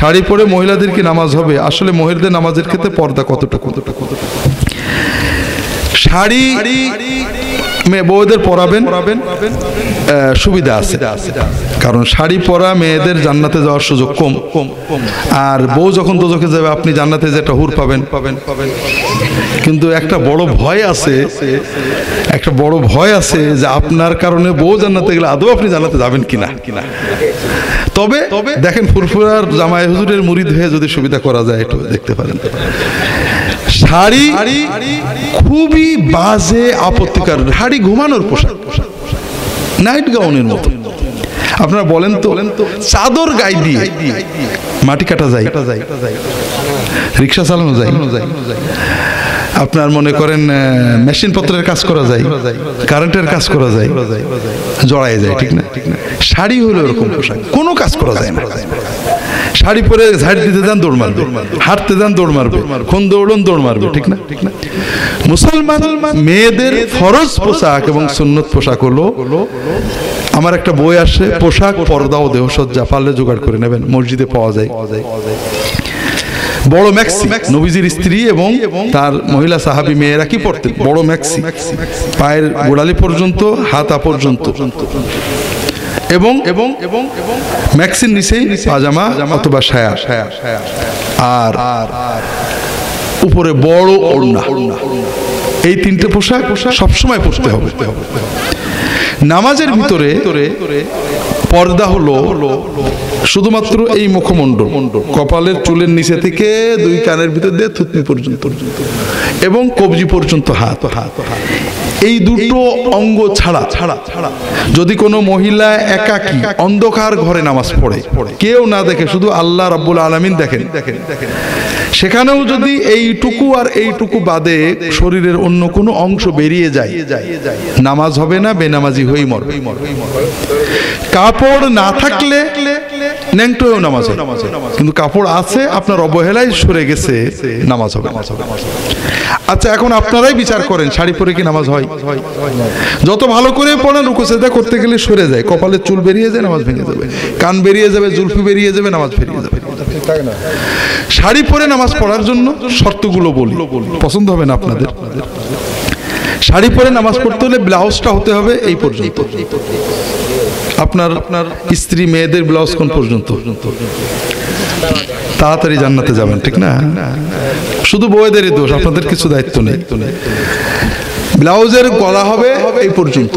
শাড়ি পরে মহিলাদের কি নামাজ হবে? আসলে মহিলাদের নামাজের ক্ষেত্রে পর্দা কতটা কতটা কতটা শাড়ি মেয়ে বউদের পরাবেন সুবিধা আছে। কারণ শাড়ি পরা মেয়েদের জান্নাতে যাওয়ার সুযোগ কম। কম আর বউ যখন দোজখে যাবে, আপনি জান্নাতে যে একটা হুর পাবেন। পাবেন পাবেন কিন্তু একটা বড় ভয় আছে, একটা বড় ভয় আছে যে আপনার কারণে বউ জান্নাতে গেলে আদৌ আপনি জান্নাতে যাবেন কিনা। কিনা তবে তবে, দেখেন ফুরফুরার জামাই হুজুরের মুরিদ হয়ে যদি সুবিধা করা যায়, একটু দেখতে পারেন। শাড়ি খুবই বাজে আপত্তিকর শাড়ি ঘুমানোর পোশাক নাইট গাউনের মতো। আপনারা বলেন তো চাদর গায়ে দিয়ে মাটি কাটা যায় রিক্সা চালানো যায় আপনার মনে করেন মেশিন পত্রের কাজ করা যায় কারেন্টের কাজ করা যায় জড়ায় যায় ঠিক না? শাড়ি হলো এরকম পোশাক কোনো কাজ করা যায় না। শাড়ি পরে ঝাড় দিতে যান দৌড় মারবে। হাঁটতে যান দৌড় মারবে। কোন দৌড়ন দৌড় মারবে ঠিক না? ঠিক না। মুসলমান মেয়েদের ফরজ পোশাক এবং সুন্নত পোশাক হলো আমার একটা বই আসে পোশাক পর্দা ও দেহসজ্জা পারলে জোগাড় করে নেবেন মসজিদে পাওয়া যায়। বড় ম্যাক্সি নবীজির স্ত্রী এবং তার মহিলা সাহাবী মেয়েরা কি পড়তেন? বড় ম্যাক্সি। পায়ের গোড়ালি পর্যন্ত হাতা পর্যন্ত। এবং এবং এবং ম্যাক্সির নিচেই পাজামা অথবা সায়া সায়া আর উপরে বড় ওড়না। এই তিনটে পোশাক সবসময় পরতে হবে। নামাজের ভিতরে পর্দা হলো শুধুমাত্র এই মুখমণ্ডল। কপালের চুলের নিচে থেকে দুই কানের ভিতর দিয়ে থুতনি পর্যন্ত। এবং কবজি পর্যন্ত হাত হাত। এই দুটো অঙ্গ ছাড়া ছাড়া ছাড়া। যদি কোনো মহিলা একাকী অন্ধকার ঘরে নামাজ পড়ে কেউ না দেখে শুধু আল্লাহ রাব্বুল আলামিন দেখেন। দেখেন দেখেন সেখানেও যদি এইটুকু আর এইটুকু বাদে শরীরের অন্য কোনো অংশ বেরিয়ে যায় নামাজ হবে না বেনামাজি হয়েই মরবে। কাপড় না থাকলে ন্যাংটোও নামাজ হয় কিন্তু কাপড় আছে আপনার অবহেলায় সরে গেছে নামাজ হবে। আচ্ছা এখন আপনারাই বিচার করেন শাড়ি পরে কি নামাজ হয়? যত ভালো করে পড়েন রুকু সেদা করতে গেলে সরে যায়। কপালের চুল বেরিয়ে যায়, নামাজ ভেঙে যাবে। কান বেরিয়ে যাবে, জুলফি বেরিয়ে যাবে, নামাজ বেরিয়ে যাবে। শাড়ি পরে নামাজ পড়ার জন্য শর্তগুলো বলি। পছন্দ হবে না আপনাদের? শাড়ি পরে নামাজ পড়তে হলে ব্লাউজটা হতে হবে এই পর্যন্ত। আপনার আপনার স্ত্রী মেয়েদের ব্লাউজ কোন পর্যন্ত? তাড়াতাড়ি জান্নাতে যাবেন, ঠিক না? শুধু বউয়েদেরই দোষ, আপনাদের কিছু দায়িত্ব নেই। ব্লাউজের কলা হবে এই পর্যন্ত।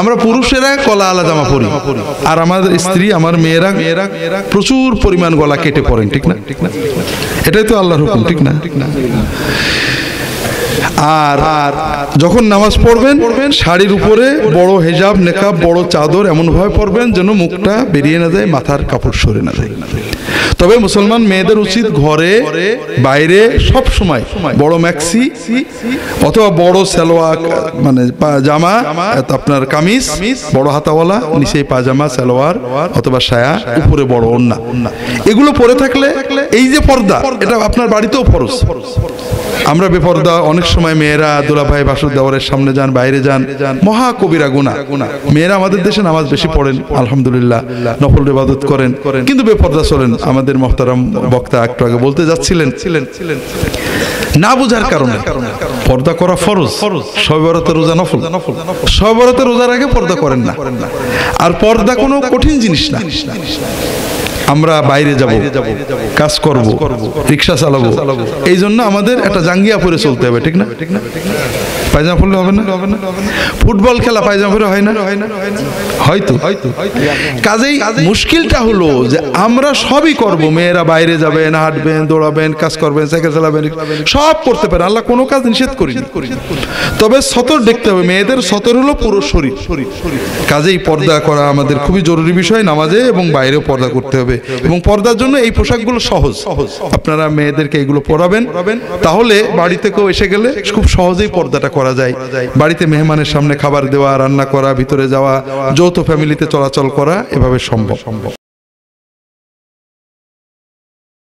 আমরা পুরুষেরা কলা আলা জামা পরি, আর আমাদের স্ত্রী, আমার মেয়েরা মেয়েরা প্রচুর পরিমাণ গলা কেটে পড়েন ঠিক না? ঠিক না এটাই তো আল্লাহর হুকুম ঠিক না ঠিক না? আর আর যখন নামাজ পড়বেন, শাড়ির উপরে বড় হেজাব, নেকাব, বড় চাদর এমন ভাবে পড়বেন যেন মুখটা বেরিয়ে না যায়, মাথার কাপড় সরে না যায়। তবে মুসলমান মেয়েদের উচিত ঘরে, বাইরে, সব সময় বড় ম্যাক্সি অথবা বড় সালোয়ার মানে জামা আপনার কামিজ, বড় হাতাওয়ালা নিচে পাজামা সালোয়ার অথবা সায়া, উপরে বড় ওন্না এগুলো পরে থাকলে এই যে পর্দা, এটা আপনার বাড়িতেও ফরজ। আমরা বেপর্দা অনেক সময় মেয়েরা দুলাভাই বাসুর দেওয়ারের সামনে যান, বাইরে যান। মহা কবিরা গুণা। মেয়েরা আমাদের দেশে নামাজ বেশি পড়েন, আলহামদুলিল্লাহ, নফল ইবাদত করেন। কিন্তু বেপর্দা চলেন। আমাদের মহতারাম বক্তা একটু আগে বলতে যাচ্ছিলেন ছিলেন ছিলেন না বোঝার কারণে। পর্দা করা ফরজ। সবরতে রোজা নফল। সবরতে রোজার আগে পর্দা করেন না। আর পর্দা কোনো কঠিন জিনিস না। আমরা বাইরে যাব কাজ করব রিক্সা চালাবো। এই জন্য আমাদের একটা জাঙ্গিয়া পরে চলতে হবে ঠিক না ঠিক না? পায়জামা পরলে হবে না? ফুটবল খেলা পায়জামা পরে হয় না? হয় হয়তো। হয়তো কাজেই মুশকিলটা হলো যে আমরা সবই করব। মেয়েরা বাইরে যাবেন, হাঁটবেন, দৌড়াবেন, কাজ করবেন, সাইকেল চালাবেন, সব করতে পারে। আল্লাহ কোনো কাজ নিষেধ করি তবে সতর দেখতে হবে। মেয়েদের সতর হলো পুরো শরীর। কাজেই পর্দা করা আমাদের খুবই জরুরি বিষয়, নামাজে এবং বাইরেও পর্দা করতে হবে। এবং পর্দার জন্য এই পোশাকগুলো সহজ। আপনারা মেয়েদেরকে এগুলো পরাবেন। তাহলে বাড়ি থেকেও এসে গেলে খুব সহজেই পর্দাটা করা যায়। বাড়িতে মেহমানের সামনে খাবার দেওয়া, রান্না করা, ভিতরে যাওয়া, যৌথ ফ্যামিলিতে চলাচল করা এভাবে সম্ভব। সম্ভব